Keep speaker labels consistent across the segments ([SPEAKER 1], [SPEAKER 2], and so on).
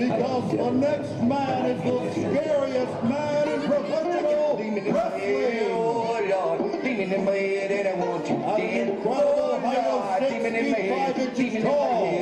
[SPEAKER 1] because the next man is the scariest man in professional wrestling.
[SPEAKER 2] Oh Lord, demon in my head and I want you dead.
[SPEAKER 1] Oh Lord,
[SPEAKER 2] demon in my head,
[SPEAKER 1] demon in my.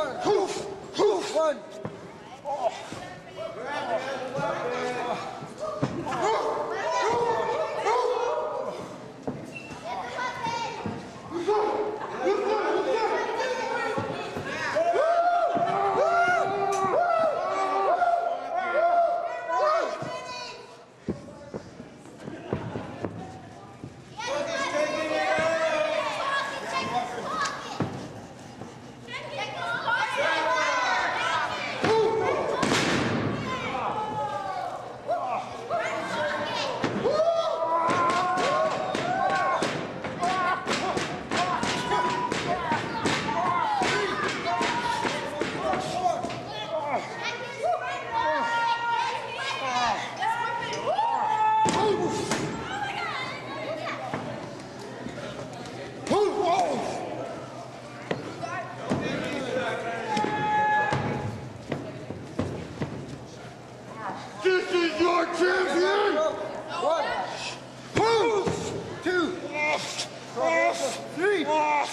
[SPEAKER 1] work. This is your champion! One, two, three,
[SPEAKER 3] four.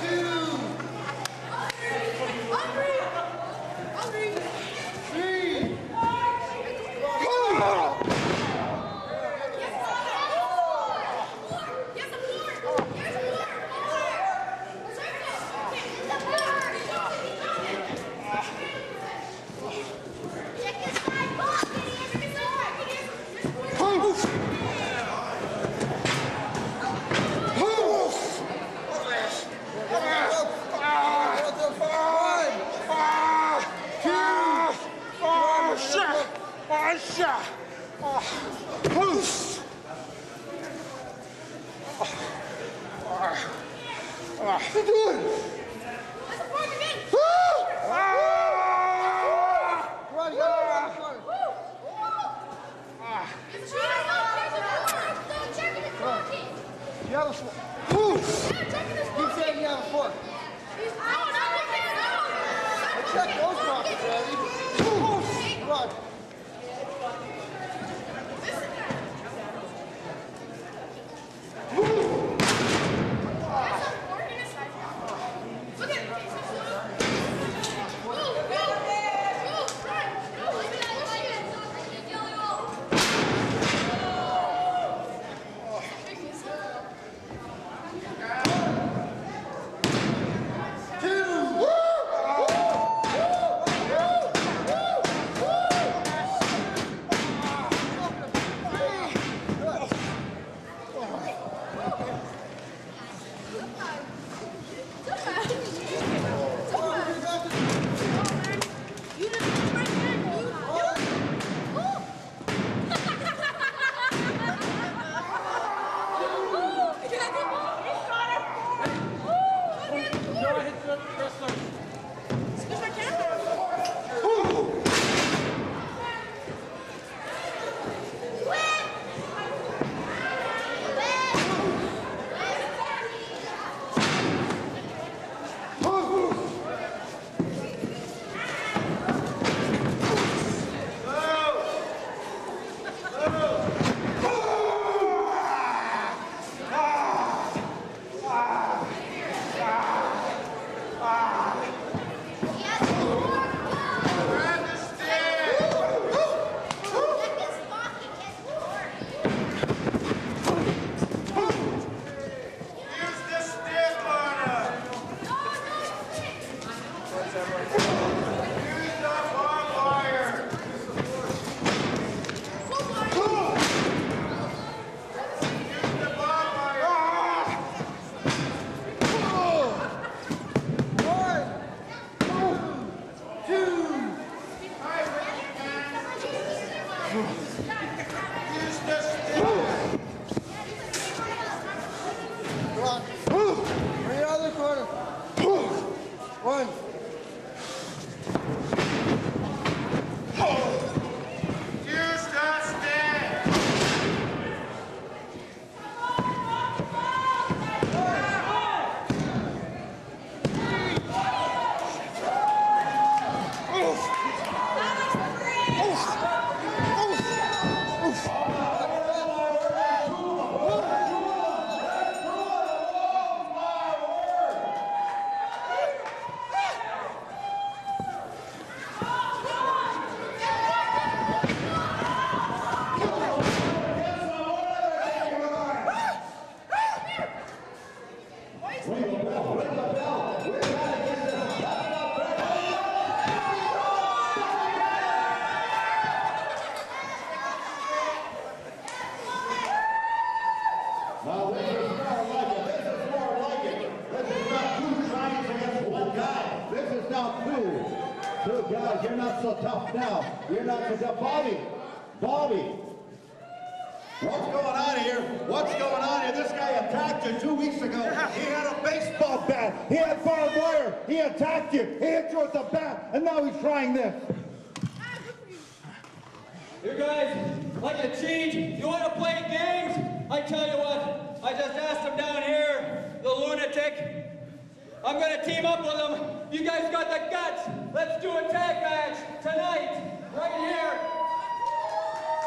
[SPEAKER 3] Two. راح
[SPEAKER 1] تدور This is is more like it. This is not two against one guy. This is two. Two guys. You're not so tough now. You're not so tough. Bobby. Bobby. What's going on here? What's going on here? This guy attacked you two weeks ago. He had a baseball bat. He had barbed wire. He attacked you. He hit you with a bat. And now he's trying this.
[SPEAKER 4] You guys like to cheat? You want to play games? I tell you what, I just asked him down here the lunatic. I'm gonna team up with him. You guys got the guts. Let's do a tag match tonight, right here.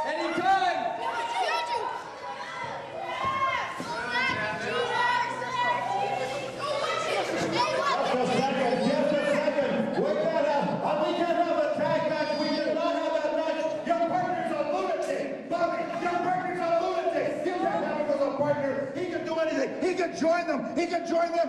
[SPEAKER 4] Anytime.
[SPEAKER 1] Just a second, just a second. We can't have, uh, we can't have a tag match. We cannot have that match. Your partner's a lunatic. Bobby, your partner's a lunatic. You can't have him as a partner. He can do anything. He can join them. He can join them.